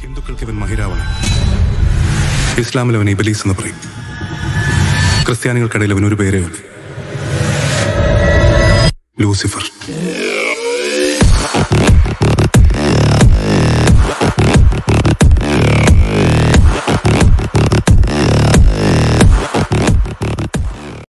ഹിന്ദുക്കൾക്ക് ഇവൻ മഹിരാവണൻ ഇസ്ലാമിൽ അവൻ ഇബലീസ് എന്ന് പറയും. ക്രിസ്ത്യാനികൾക്കിടയിൽ അവനൊരു ഒരു പേരേ ഉള്ളൂ. ലൂസിഫർ.